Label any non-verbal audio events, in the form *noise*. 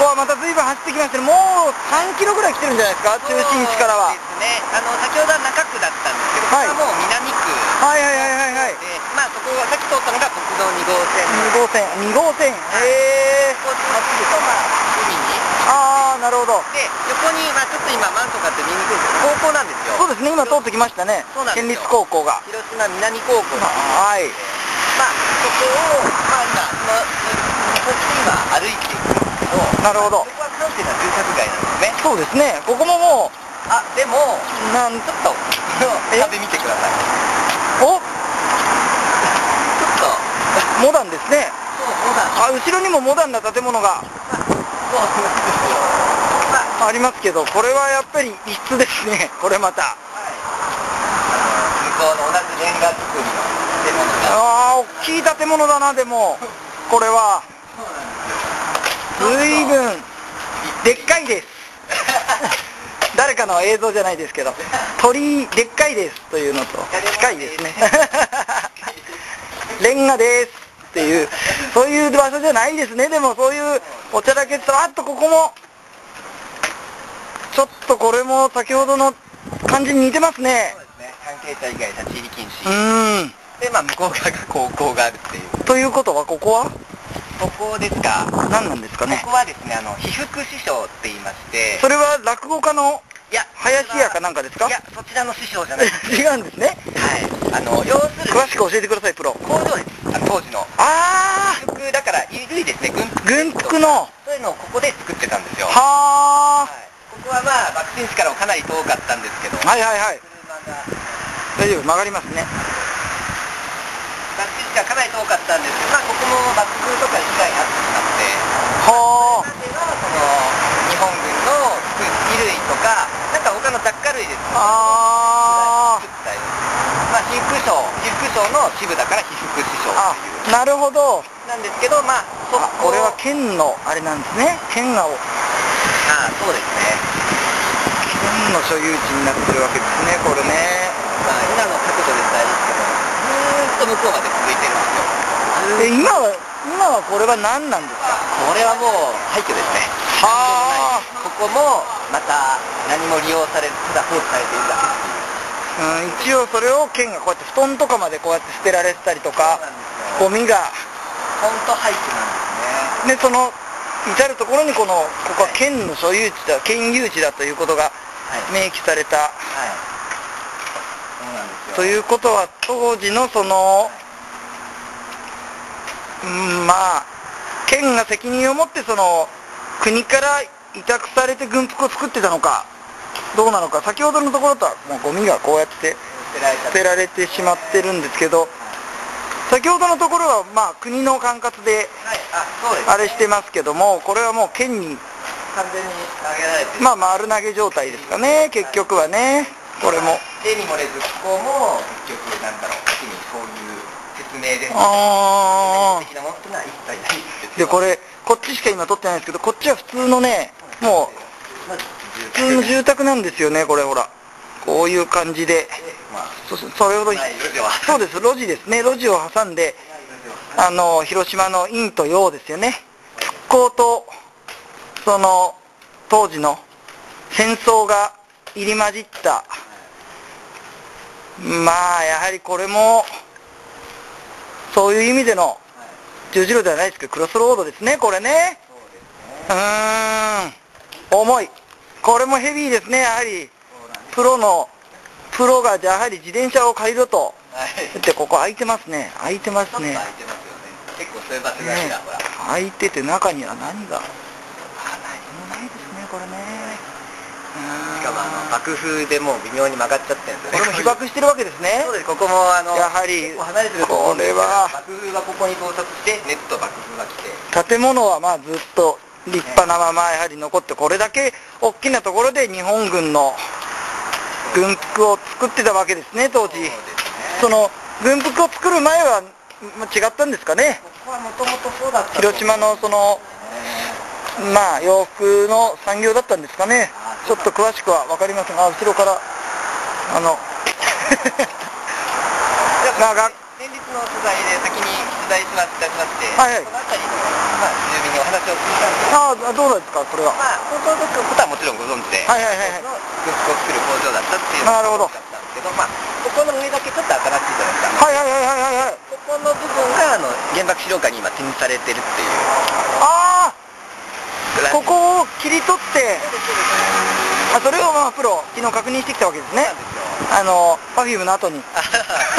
こはまた随分走ってきましたね。もう3キロぐらい来てるんじゃないですか？中心地からは。ですね。あの先ほどは中区だったんですけど、はい。ここはもう南区。はいはいはいはいはい。でまあそこさっき通ったのが国道2号線。2号線。2号線。へえここを通るとまあ海に。ああなるほど。で横にまあちょっと今マンとかって見にくいんですけど高校なんですよ。そうですね。今通ってきましたね。そうなんですよ。県立高校が。広島南高校はい。まあそこをまあ今そのそして今歩いていくんですけどなるほど。そこは閑静な住宅街なんですね。そうですね。ここももあでもうなんちょっと。*laughs* え壁見てください。お？ちょっと。モダンですね。そうそうだあ後ろにもモダンな建物が。そうなんですよ。まあありますけどこれはやっぱり異質ですね。これまた。向こうの同じレンガ造りの建物が。ああ大きい建物だなでも。これは随分でっかいです。*laughs* 誰かの映像じゃないですけど鳥居でっかいですというのと近いですね。*laughs* レンガですっていうそういう場所じゃないですね。でもそういうお茶だけとあっとここもちょっとこれも先ほどの感じに似てますね。そうですね。関係者以外立ち入り禁う止。ーん。でまあ向こう側が高校があるっていう。ということはここは？ここですか？何なんですかね？ここはですねあの被服師匠って言いまして。それは落語家のいや林家かなんかですか？いやそちらの師匠じゃない。です違うんですね。はい。あの要するに詳しく教えてくださいプロ。工場です。あの当時の。あ被服だから衣類ですね軍服。あ軍服の。そういうのをここで作ってたんですよ。ははい。ここはまあ爆心地からはかなり遠かったんですけど。あはいはいはい。車が。大丈夫曲がりますね爆心地からかなり遠かったんですけどまあここも爆風とか被害に遭ってしまってはまではその日本軍の服衣類とかなんか他の雑貨類ですね。ああ作ったよまあ被服廠被服廠の支部だから被服師匠あっていう。なるほど。なんですけどまあそあこれは県のあれなんですね。県がああそうですね。県の所有地になってるわけですねこれね。まあ今の角度でさえですけどずーっと向こうまで続いてるんですよ。え今は今はこれは何なんですか？これはもう廃墟ですね。はあ。ここもまた何も利用されずただ放置されているだけっていう。うん一応それを県がこうやって布団とかまでこうやって捨てられてたりとかゴミが。本当廃墟なんですね。でその至る所にこのここは県の所有地だ県有地だということがはい。明記された。はい。そうなんですよということは当時のそのうんまあ県が責任を持ってその国から委託されて軍服を作ってたのかどうなのか先ほどのところとはもうゴミがこうやって捨てられてしまってるんですけど先ほどのところはまあ国の管轄ではいあれしてますけどもこれはもう県に完全に投げられてる。まあ丸投げ状態ですかね結局はねこれも。手に漏れずここも結局なんだろう特にそういう説明ですああ的なものってのは一切ないんでこれこっちしか今撮ってないんですけどこっちは普通のねもう普通の住宅なんですよねこれほら。こういう感じで。まあそそれほどそうです路地ですね。路地を挟んであの広島の陰と陽ですよね。復興とその当時の戦争が入り混じったまあやはりこれもそういう意味での十字路ではないですけどクロスロードですねこれね。うーん。重い。これもヘビーですねやはり。プロのプロがやはり自転車を借りろと。はい。だってここ開いてますね。開いてますね。空いてますよね。結構そういう場所がちらほら。開いてて中には何が。あ何もないですねこれねしかもあの爆風でもう微妙に曲がっちゃってるんですよね。これも被爆してるわけですね。そうです。ここもあのやはり離れてるとこれは。爆風がここに到達して熱と爆風が来て。建物はまあずっと立派なままやはり残ってこれだけ大きなところで日本軍の軍服を作ってたわけですね当時。そね。その軍服を作る前はまあ違ったんですかね。ここはもともとそうだった広島のそのまあ洋服の産業だったんですかねちょっと詳しくは分かりませんが後ろからあのまあが先日の取材で先に取材しましてまして、はいはい。そのあたりの、まあ、住民にお話を聞いたんです。ああ、どうですか、これは？まあ、本当のことはもちろんご存知で、はいはいはいはい。の復刻する工場だったっていうなるほど。だったんですけど、まあ、ここの上だけちょっと新しいじゃないですか。はいはいはいはいはいはい。ここの部分が、あの、原爆資料館に今展示されてるっていう。ああ、ここを切り取って、そうですそうですあそれをまあプロ、昨日確認してきたわけですね。あの、パフュームの後に。あ *laughs*